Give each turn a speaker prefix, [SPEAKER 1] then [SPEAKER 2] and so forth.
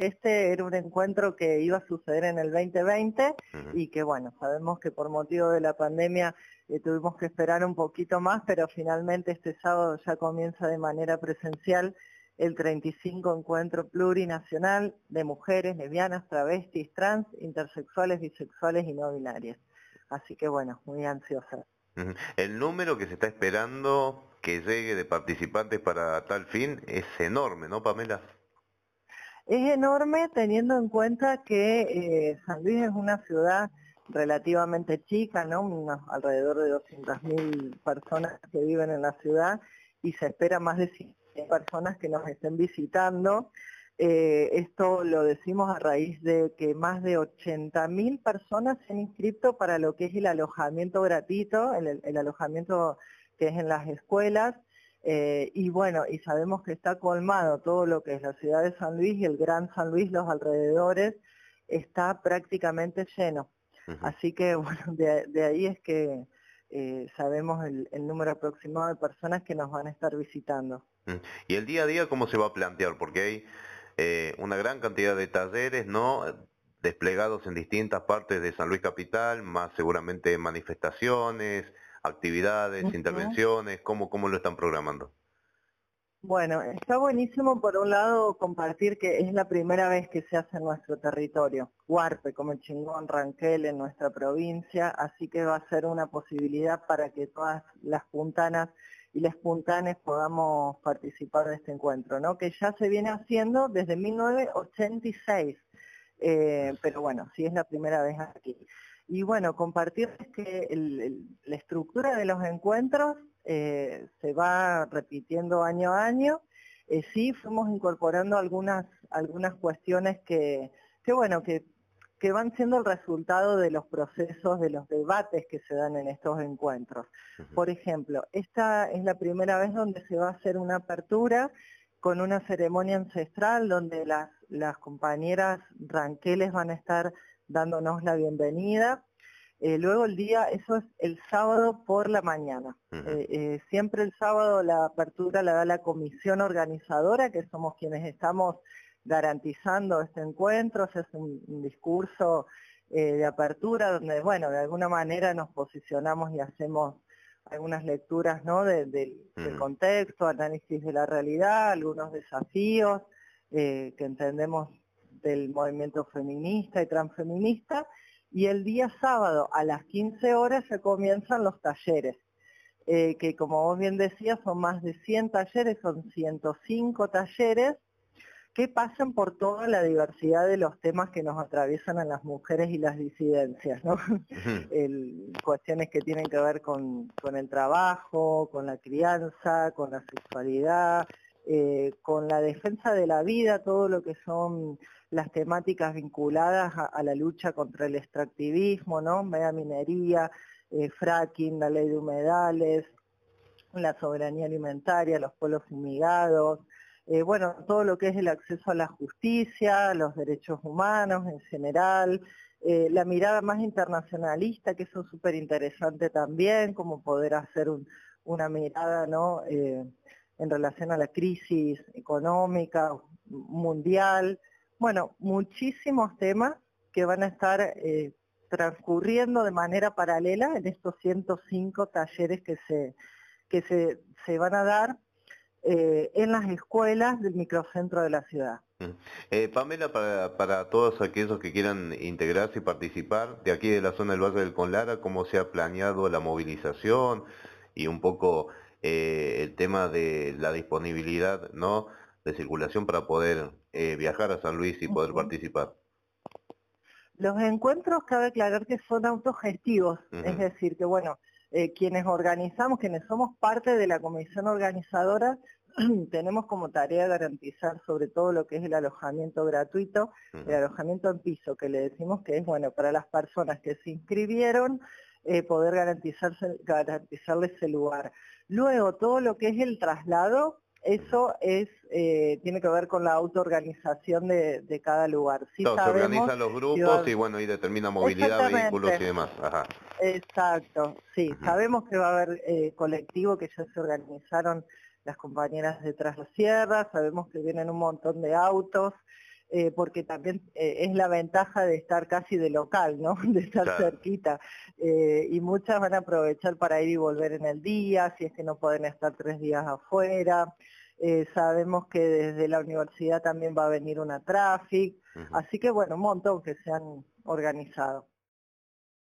[SPEAKER 1] este era un encuentro que iba a suceder en el 2020 y que bueno, sabemos que por motivo de la pandemia eh, tuvimos que esperar un poquito más, pero finalmente este sábado ya comienza de manera presencial el 35 encuentro plurinacional de mujeres, lesbianas, travestis, trans, intersexuales, bisexuales y no binarias. Así que bueno, muy ansiosa.
[SPEAKER 2] El número que se está esperando que llegue de participantes para tal fin es enorme, ¿no, Pamela?
[SPEAKER 1] Es enorme teniendo en cuenta que eh, San Luis es una ciudad relativamente chica, alrededor de 200.000 personas que viven en la ciudad y se espera más de 100 personas que nos estén visitando. Eh, esto lo decimos a raíz de que más de 80.000 personas se han inscrito para lo que es el alojamiento gratuito, el, alojamiento que es en las escuelas, eh, y bueno, y sabemos que está colmado todo lo que es la ciudad de San Luis y el Gran San Luis, los alrededores, está prácticamente lleno. Así que bueno, de, ahí es que eh, sabemos el, número aproximado de personas que nos van a estar visitando.
[SPEAKER 2] ¿Y el día a día cómo se va a plantear? Porque hay eh, una gran cantidad de talleres, ¿no? desplegados en distintas partes de San Luis Capital, más seguramente manifestaciones, actividades, intervenciones, ¿cómo, ¿cómo lo están programando?
[SPEAKER 1] Bueno, está buenísimo por un lado compartir que es la primera vez que se hace en nuestro territorio, Huarpe como chingón, Ranquel en nuestra provincia, así que va a ser una posibilidad para que todas las puntanas y las puntanes podamos participar de este encuentro, ¿no? que ya se viene haciendo desde 1986, eh, pero bueno, sí es la primera vez aquí. Y bueno, compartirles que la estructura de los encuentros eh, se va repitiendo año a año. Eh, sí fuimos incorporando algunas, algunas cuestiones que, que bueno, que que van siendo el resultado de los procesos, de los debates que se dan en estos encuentros. Por ejemplo, esta es la primera vez donde se va a hacer una apertura con una ceremonia ancestral donde las, las compañeras ranqueles van a estar dándonos la bienvenida. Eh, luego el día, eso es el sábado por la mañana. Eh, eh, siempre el sábado la apertura la da la comisión organizadora, que somos quienes estamos garantizando este encuentro, hace un, discurso eh, de apertura donde, bueno, de alguna manera nos posicionamos y hacemos algunas lecturas ¿no? del mm. contexto, análisis de la realidad, algunos desafíos eh, que entendemos del movimiento feminista y transfeminista, y el día sábado a las 15 horas se comienzan los talleres, eh, que como vos bien decías son más de 100 talleres, son 105 talleres, que pasan por toda la diversidad de los temas que nos atraviesan a las mujeres y las disidencias, ¿no? cuestiones que tienen que ver con, el trabajo, con la crianza, con la sexualidad, eh, con la defensa de la vida, todo lo que son las temáticas vinculadas a, la lucha contra el extractivismo, ¿no? Media minería, eh, fracking, la ley de humedales, la soberanía alimentaria, los pueblos fumigados, eh, bueno, todo lo que es el acceso a la justicia, los derechos humanos en general, eh, la mirada más internacionalista, que eso es súper interesante también, como poder hacer una mirada en relación a la crisis económica mundial. Bueno, muchísimos temas que van a estar transcurriendo de manera paralela en estos 105 talleres que se, que se, se van a dar eh, en las escuelas del microcentro de la ciudad.
[SPEAKER 2] Mm. Eh, Pamela, para, todos aquellos que quieran integrarse y participar, de aquí de la zona del Valle del Conlara, ¿cómo se ha planeado la movilización y un poco eh, el tema de la disponibilidad ¿no? De circulación para poder viajar a San Luis y poder participar?
[SPEAKER 1] Los encuentros cabe aclarar que son autogestivos, es decir, que bueno, eh, quienes organizamos, quienes somos parte de la comisión organizadora, tenemos como tarea garantizar sobre todo lo que es el alojamiento gratuito, el alojamiento en piso, que le decimos que es bueno para las personas que se inscribieron, eh, poder garantizarse, garantizarles ese lugar. Luego, todo lo que es el traslado, eso es eh, tiene que ver con la autoorganización de, de cada lugar.
[SPEAKER 2] Sí se organizan los grupos y bueno, y determina movilidad, vehículos y demás.
[SPEAKER 1] Exacto, sí. Sabemos que va a haber eh, colectivo que ya se organizaron las compañeras de Tras la Sierra, sabemos que vienen un montón de autos, eh, porque también eh, es la ventaja de estar casi de local, ¿no? De estar cerquita. Eh, y muchas van a aprovechar para ir y volver en el día, si es que no pueden estar tres días afuera. sabemos que desde la universidad también va a venir una traffic, así que bueno, un montón que se han organizado.